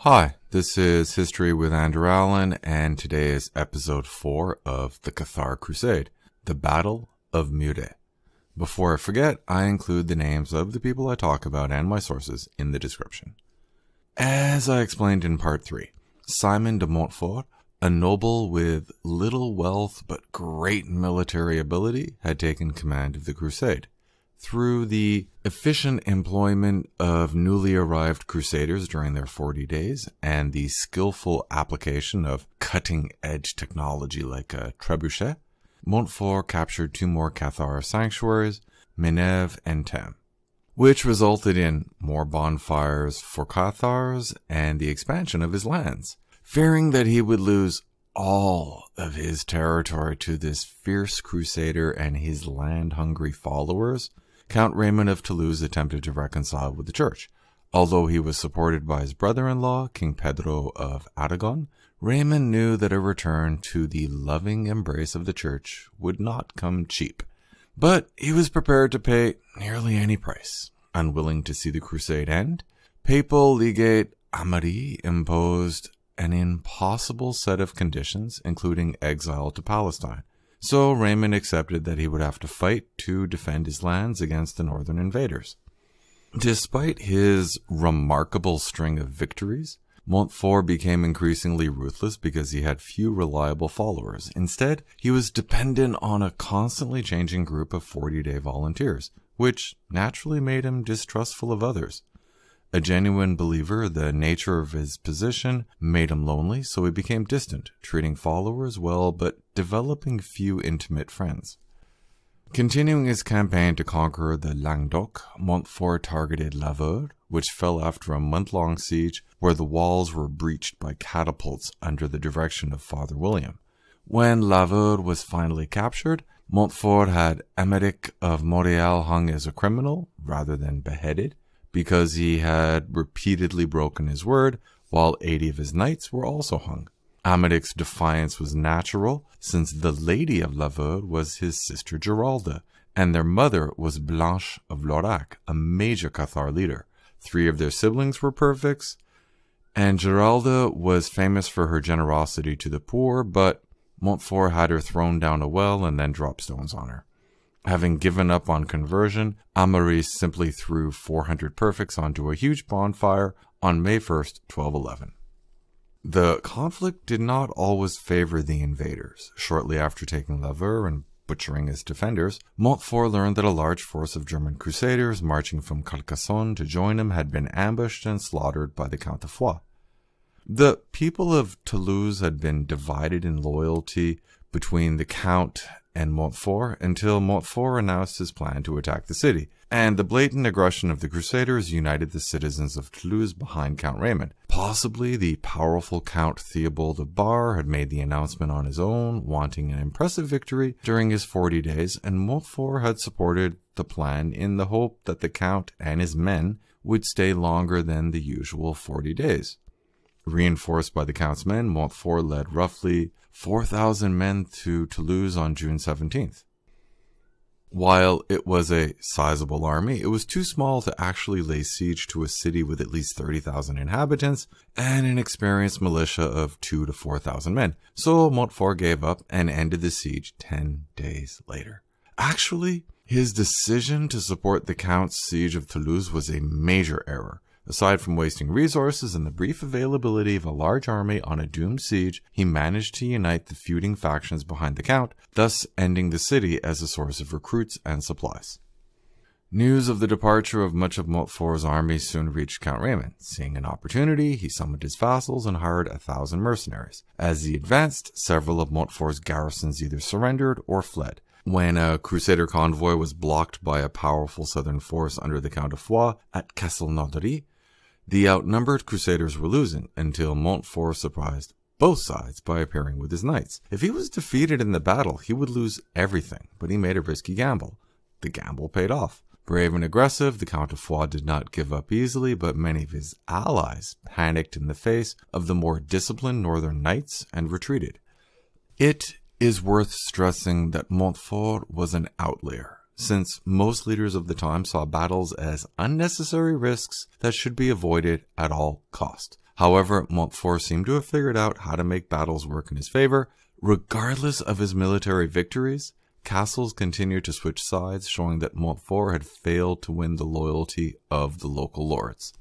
Hi, this is History with Andrew Allen, and today is episode 4 of the Cathar Crusade, the Battle of Muret. Before I forget, I include the names of the people I talk about and my sources in the description. As I explained in part 3, Simon de Montfort, a noble with little wealth but great military ability, had taken command of the crusade. Through the efficient employment of newly arrived crusaders during their 40 days and the skillful application of cutting edge technology like a trebuchet, Montfort captured two more Cathar sanctuaries, Minerve and Termes, which resulted in more bonfires for Cathars and the expansion of his lands. Fearing that he would lose all of his territory to this fierce crusader and his land hungry followers, Count Raymond of Toulouse attempted to reconcile with the church. Although he was supported by his brother in law, King Pedro of Aragon, Raymond knew that a return to the loving embrace of the church would not come cheap. But he was prepared to pay nearly any price. Unwilling to see the crusade end, papal legate Amaury imposed an impossible set of conditions, including exile to Palestine. So Raymond accepted that he would have to fight to defend his lands against the northern invaders. Despite his remarkable string of victories, Montfort became increasingly ruthless because he had few reliable followers. Instead, he was dependent on a constantly changing group of 40 day volunteers, which naturally made him distrustful of others. A genuine believer, the nature of his position made him lonely, so he became distant, treating followers well but developing few intimate friends. Continuing his campaign to conquer the Languedoc, Montfort targeted Lavaur, which fell after a month long siege where the walls were breached by catapults under the direction of Father William. When Lavaur was finally captured, Montfort had Emeric of Montreal hung as a criminal rather than beheaded because he had repeatedly broken his word, while 80 of his knights were also hung. Americ's defiance was natural, since the Lady of Lavaur was his sister Geralda, and their mother was Blanche of Laurac, a major Cathar leader. Three of their siblings were perfects, and Geralda was famous for her generosity to the poor, but Montfort had her thrown down a well and then dropped stones on her. Having given up on conversion, Amaury simply threw 400 perfects onto a huge bonfire on May 1st, 1211. The conflict did not always favor the invaders. Shortly after taking Lavaur and butchering his defenders, Montfort learned that a large force of German crusaders marching from Carcassonne to join him had been ambushed and slaughtered by the Count of Foix. The people of Toulouse had been divided in loyalty between the Count and Montfort until Montfort announced his plan to attack the city, and the blatant aggression of the Crusaders united the citizens of Toulouse behind Count Raymond. Possibly the powerful Count Theobald of Bar had made the announcement on his own, wanting an impressive victory during his 40 days, and Montfort had supported the plan in the hope that the Count and his men would stay longer than the usual 40 days. Reinforced by the Count's men, Montfort led roughly 4,000 men to Toulouse on June 17th. While it was a sizable army, it was too small to actually lay siege to a city with at least 30,000 inhabitants and an experienced militia of 2 to 4,000 men. So Montfort gave up and ended the siege 10 days later. Actually, his decision to support the Count's siege of Toulouse was a major error. Aside from wasting resources and the brief availability of a large army on a doomed siege, he managed to unite the feuding factions behind the Count, thus ending the city as a source of recruits and supplies. News of the departure of much of Montfort's army soon reached Count Raymond. Seeing an opportunity, he summoned his vassals and hired a thousand mercenaries. As he advanced, several of Montfort's garrisons either surrendered or fled. When a crusader convoy was blocked by a powerful southern force under the Count of Foix at Castelnaudary, the outnumbered crusaders were losing until Montfort surprised both sides by appearing with his knights. If he was defeated in the battle, he would lose everything, but he made a risky gamble. The gamble paid off. Brave and aggressive, the Count of Foix did not give up easily, but many of his allies panicked in the face of the more disciplined northern knights and retreated. It is worth stressing that Montfort was an outlier since most leaders of the time saw battles as unnecessary risks that should be avoided at all cost. However, Montfort seemed to have figured out how to make battles work in his favor. Regardless of his military victories, castles continued to switch sides, showing that Montfort had failed to win the loyalty of the local lords.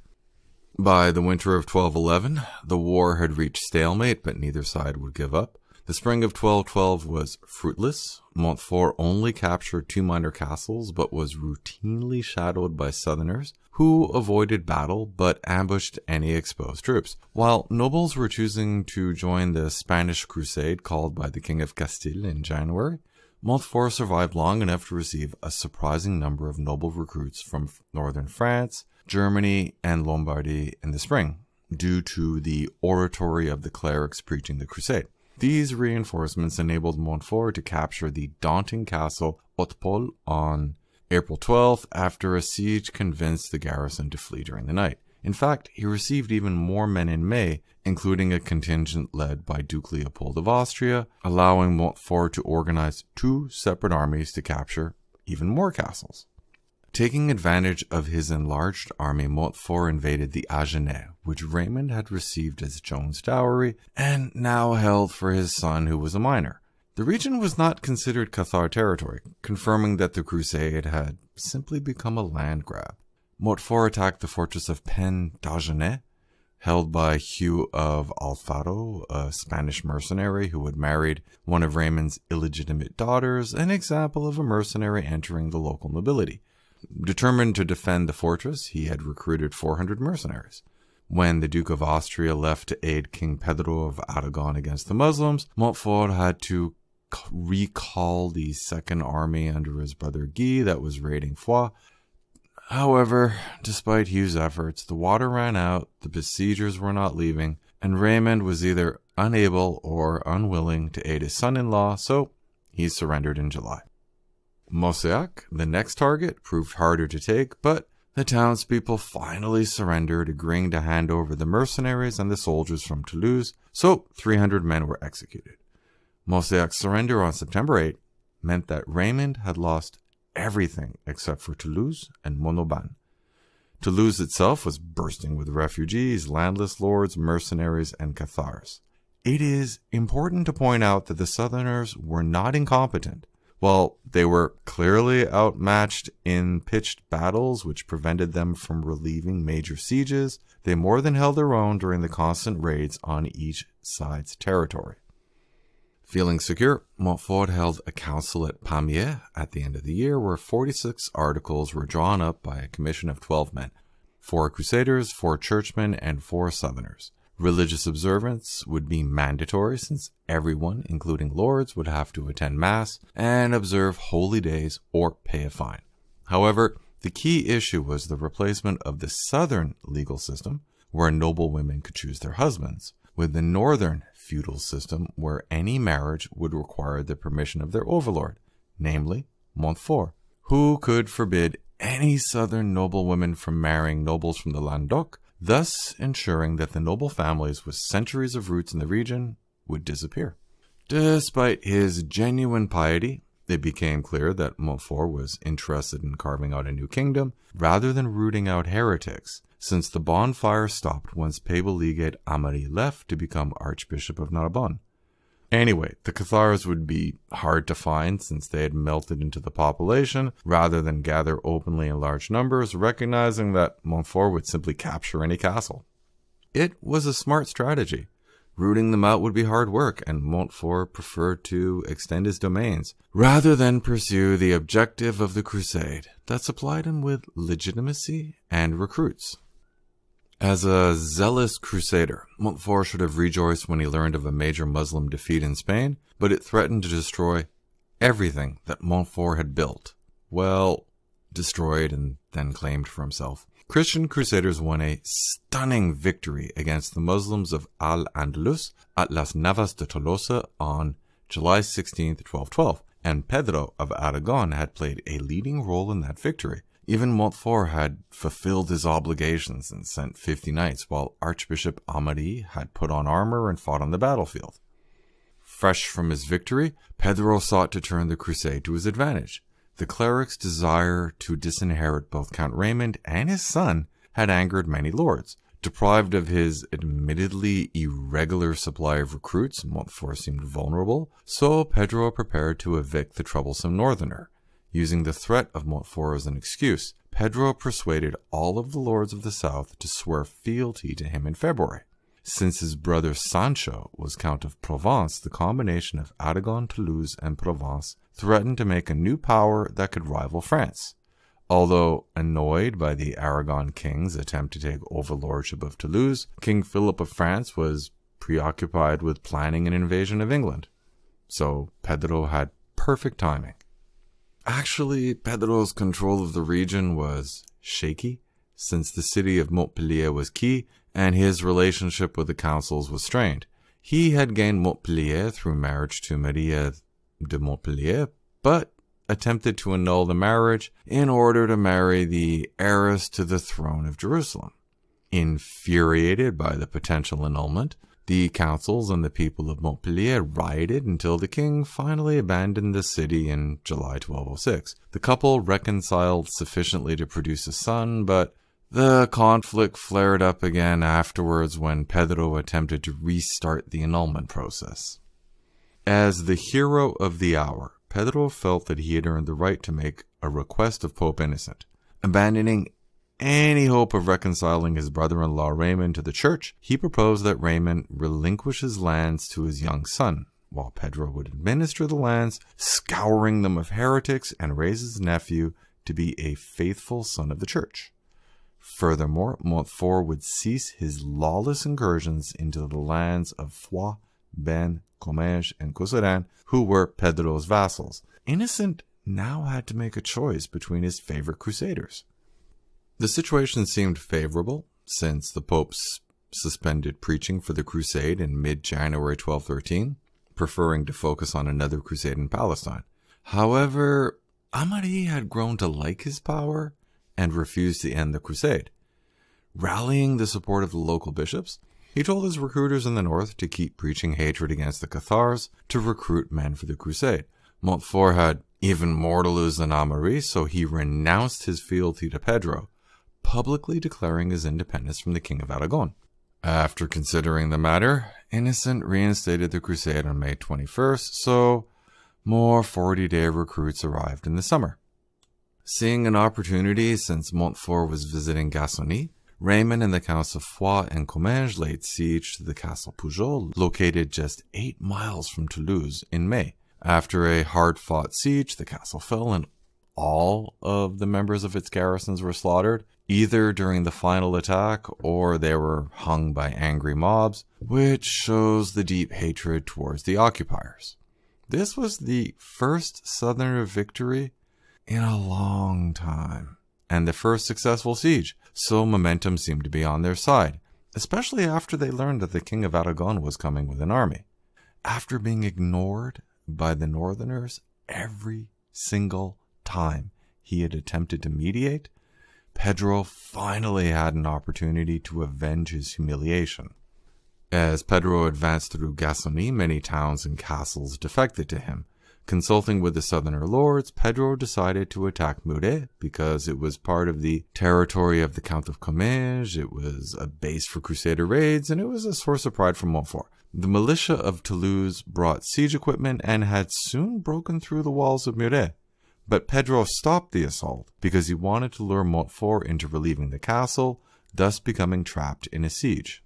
By the winter of 1211, the war had reached stalemate, but neither side would give up. The spring of 1212 was fruitless. Montfort only captured two minor castles, but was routinely shadowed by southerners, who avoided battle but ambushed any exposed troops. While nobles were choosing to join the Spanish crusade called by the King of Castile in January, Montfort survived long enough to receive a surprising number of noble recruits from northern France, Germany, and Lombardy in the spring, due to the oratory of the clerics preaching the crusade. These reinforcements enabled Montfort to capture the daunting castle Hautpoul on April 12th after a siege convinced the garrison to flee during the night. In fact, he received even more men in May, including a contingent led by Duke Leopold of Austria, allowing Montfort to organize two separate armies to capture even more castles. Taking advantage of his enlarged army, Montfort invaded the Agenais, which Raymond had received as Joan's dowry and now held for his son, who was a minor. The region was not considered Cathar territory, confirming that the crusade had simply become a land grab. Montfort attacked the fortress of Penne d'Agenais, held by Hugh of Alfaro, a Spanish mercenary who had married one of Raymond's illegitimate daughters, an example of a mercenary entering the local nobility. Determined to defend the fortress, he had recruited 400 mercenaries. When the Duke of Austria left to aid King Pedro of Aragon against the Muslims, Montfort had to recall the second army under his brother Guy that was raiding Foix. However, despite Hugh's efforts, the water ran out, the besiegers were not leaving, and Raymond was either unable or unwilling to aid his son in law, so he surrendered in July. Moissac, the next target, proved harder to take, but the townspeople finally surrendered, agreeing to hand over the mercenaries and the soldiers from Toulouse, so 300 men were executed. Moissac's surrender on September 8 meant that Raymond had lost everything except for Toulouse and Montauban. Toulouse itself was bursting with refugees, landless lords, mercenaries, and Cathars. It is important to point out that the Southerners were not incompetent. While they were clearly outmatched in pitched battles, which prevented them from relieving major sieges, they more than held their own during the constant raids on each side's territory. Feeling secure, Montfort held a council at Pamiers at the end of the year where 46 articles were drawn up by a commission of 12 men four crusaders, four churchmen, and four southerners. Religious observance would be mandatory since everyone, including lords, would have to attend Mass and observe holy days or pay a fine. However, the key issue was the replacement of the southern legal system, where noble women could choose their husbands, with the northern feudal system where any marriage would require the permission of their overlord, namely Montfort, who could forbid any southern noblewomen from marrying nobles from the Languedoc, thus ensuring that the noble families with centuries of roots in the region would disappear. Despite his genuine piety, it became clear that Montfort was interested in carving out a new kingdom rather than rooting out heretics, since the bonfire stopped once papal legate Amaury left to become Archbishop of Narbonne. Anyway, the Cathars would be hard to find since they had melted into the population rather than gather openly in large numbers, recognizing that Montfort would simply capture any castle. It was a smart strategy. Rooting them out would be hard work, and Montfort preferred to extend his domains rather than pursue the objective of the crusade that supplied him with legitimacy and recruits. As a zealous crusader, Montfort should have rejoiced when he learned of a major Muslim defeat in Spain, but it threatened to destroy everything that Montfort had built. Well, destroyed and then claimed for himself. Christian crusaders won a stunning victory against the Muslims of Al-Andalus at Las Navas de Tolosa on July 16, 1212, and Pedro of Aragon had played a leading role in that victory. Even Montfort had fulfilled his obligations and sent 50 knights, while Archbishop Amaury had put on armor and fought on the battlefield. Fresh from his victory, Pedro sought to turn the crusade to his advantage. The cleric's desire to disinherit both Count Raymond and his son had angered many lords. Deprived of his admittedly irregular supply of recruits, Montfort seemed vulnerable, so Pedro prepared to evict the troublesome northerner. Using the threat of Montfort as an excuse, Pedro persuaded all of the lords of the south to swear fealty to him in February. Since his brother Sancho was Count of Provence, the combination of Aragon, Toulouse, and Provence threatened to make a new power that could rival France. Although annoyed by the Aragon king's attempt to take overlordship of Toulouse, King Philip of France was preoccupied with planning an invasion of England. So Pedro had perfect timing. Actually, Pedro's control of the region was shaky, since the city of Montpellier was key and his relationship with the councils was strained. He had gained Montpellier through marriage to Maria de Montpellier, but attempted to annul the marriage in order to marry the heiress to the throne of Jerusalem. Infuriated by the potential annulment, the councils and the people of Montpellier rioted until the king finally abandoned the city in July 1206. The couple reconciled sufficiently to produce a son, but the conflict flared up again afterwards when Pedro attempted to restart the annulment process. As the hero of the hour, Pedro felt that he had earned the right to make a request of Pope Innocent. Abandoning any hope of reconciling his brother in law Raymond to the church, he proposed that Raymond relinquish his lands to his young son, while Pedro would administer the lands, scouring them of heretics, and raise his nephew to be a faithful son of the church. Furthermore, Montfort would cease his lawless incursions into the lands of Foix, Béarn, Comminges, and Couserans, who were Pedro's vassals. Innocent now had to make a choice between his favorite crusaders. The situation seemed favorable, since the Pope suspended preaching for the crusade in mid January 1213, preferring to focus on another crusade in Palestine. However, Amaury had grown to like his power and refused to end the crusade. Rallying the support of the local bishops, he told his recruiters in the north to keep preaching hatred against the Cathars to recruit men for the crusade. Montfort had even more to lose than Amaury, so he renounced his fealty to Pedro, publicly declaring his independence from the King of Aragon. After considering the matter, Innocent reinstated the crusade on May 21st, so more 40 day recruits arrived in the summer. Seeing an opportunity since Montfort was visiting Gascony, Raymond and the Counts of Foix and Comminges laid siege to the Castle Pujol, located just eight miles from Toulouse, in May. After a hard fought siege, the castle fell and all of the members of its garrisons were slaughtered, either during the final attack or they were hung by angry mobs, which shows the deep hatred towards the occupiers. This was the first Southerner victory in a long time, and the first successful siege, so momentum seemed to be on their side, especially after they learned that the King of Aragon was coming with an army. After being ignored by the Northerners every single time he had attempted to mediate, Pedro finally had an opportunity to avenge his humiliation. As Pedro advanced through Gascony, many towns and castles defected to him, Consulting with the Southerner lords, Pedro decided to attack Muret because it was part of the territory of the Count of Comminges, it was a base for Crusader raids, and it was a source of pride for Montfort. The militia of Toulouse brought siege equipment and had soon broken through the walls of Muret. But Pedro stopped the assault because he wanted to lure Montfort into relieving the castle, thus becoming trapped in a siege.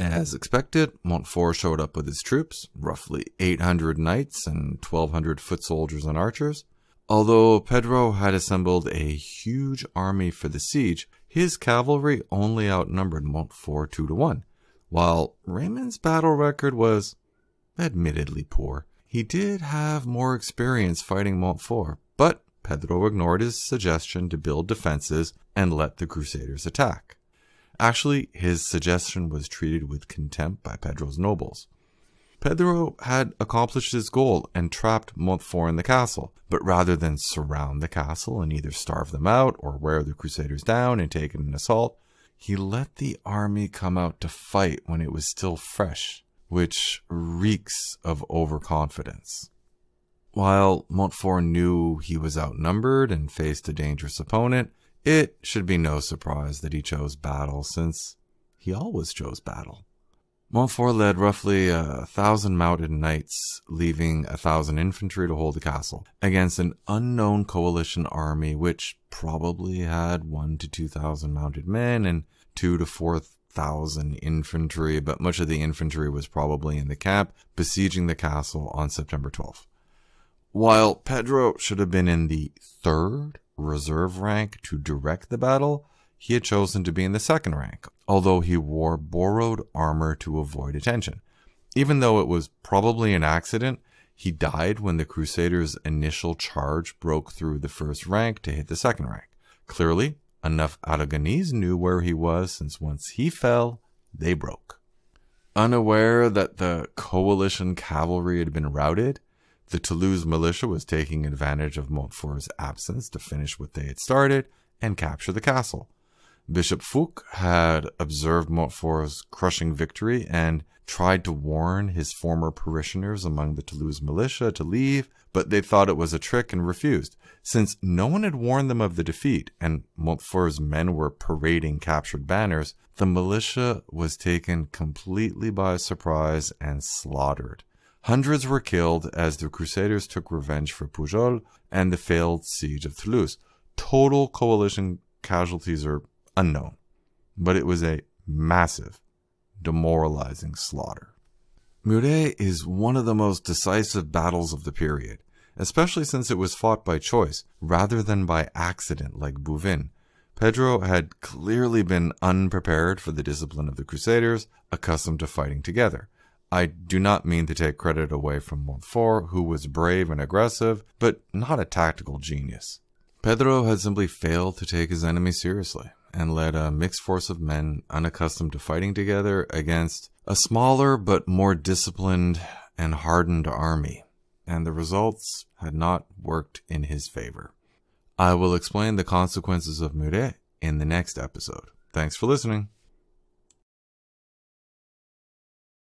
As expected, Montfort showed up with his troops, roughly 800 knights and 1,200 foot soldiers and archers. Although Pedro had assembled a huge army for the siege, his cavalry only outnumbered Montfort 2 to 1, while Raymond's battle record was admittedly poor. He did have more experience fighting Montfort, but Pedro ignored his suggestion to build defenses and let the Crusaders attack. Actually, his suggestion was treated with contempt by Pedro's nobles. Pedro had accomplished his goal and trapped Montfort in the castle, but rather than surround the castle and either starve them out or wear the crusaders down and take an assault, he let the army come out to fight when it was still fresh, which reeks of overconfidence. While Montfort knew he was outnumbered and faced a dangerous opponent, it should be no surprise that he chose battle, since he always chose battle. Montfort led roughly a thousand mounted knights, leaving a thousand infantry to hold the castle, against an unknown coalition army which probably had one to two thousand mounted men and two to four thousand infantry, but much of the infantry was probably in the camp besieging the castle on September 12th. While Pedro should have been in the third reserve rank to direct the battle, he had chosen to be in the second rank, although he wore borrowed armor to avoid attention. Even though it was probably an accident, he died when the Crusaders' initial charge broke through the first rank to hit the second rank. Clearly, enough Aragonese knew where he was since once he fell, they broke. Unaware that the coalition cavalry had been routed, the Toulouse militia was taking advantage of Montfort's absence to finish what they had started and capture the castle. Bishop Fouque had observed Montfort's crushing victory and tried to warn his former parishioners among the Toulouse militia to leave, but they thought it was a trick and refused. Since no one had warned them of the defeat and Montfort's men were parading captured banners, the militia was taken completely by surprise and slaughtered. Hundreds were killed as the Crusaders took revenge for Pujol and the failed siege of Toulouse. Total coalition casualties are unknown, but it was a massive, demoralizing slaughter. Muret is one of the most decisive battles of the period, especially since it was fought by choice rather than by accident like Bouvines. Pedro had clearly been unprepared for the discipline of the Crusaders, accustomed to fighting together. I do not mean to take credit away from Montfort, who was brave and aggressive, but not a tactical genius. Pedro had simply failed to take his enemy seriously and led a mixed force of men unaccustomed to fighting together against a smaller but more disciplined and hardened army, and the results had not worked in his favor. I will explain the consequences of Muret in the next episode. Thanks for listening.